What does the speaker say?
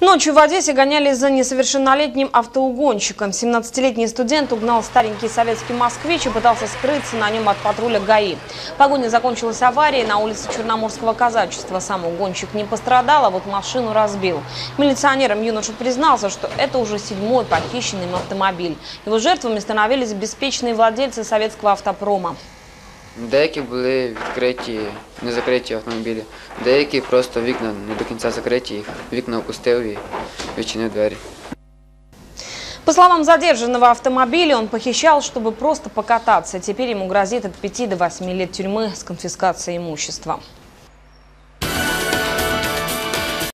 Ночью в Одессе гонялись за несовершеннолетним автоугонщиком. 17-летний студент угнал старенький советский москвич и пытался скрыться на нем от патруля ГАИ. Погоня закончилась аварией на улице Черноморского казачества. Сам угонщик не пострадал, а вот машину разбил. Милиционерам юноша признался, что это уже седьмой похищенный автомобиль. Его жертвами становились беспечные владельцы советского автопрома. Деякі були відкриті, не закриті автомобілі, деякі просто вікна не до кінця закриті, їх вікна опустив і відчинив двері. По словам задержанного автомобиля, он похищал, чтобы просто покататься. Теперь ему грозит от 5 до 8 лет тюрьмы с конфискацией имущества.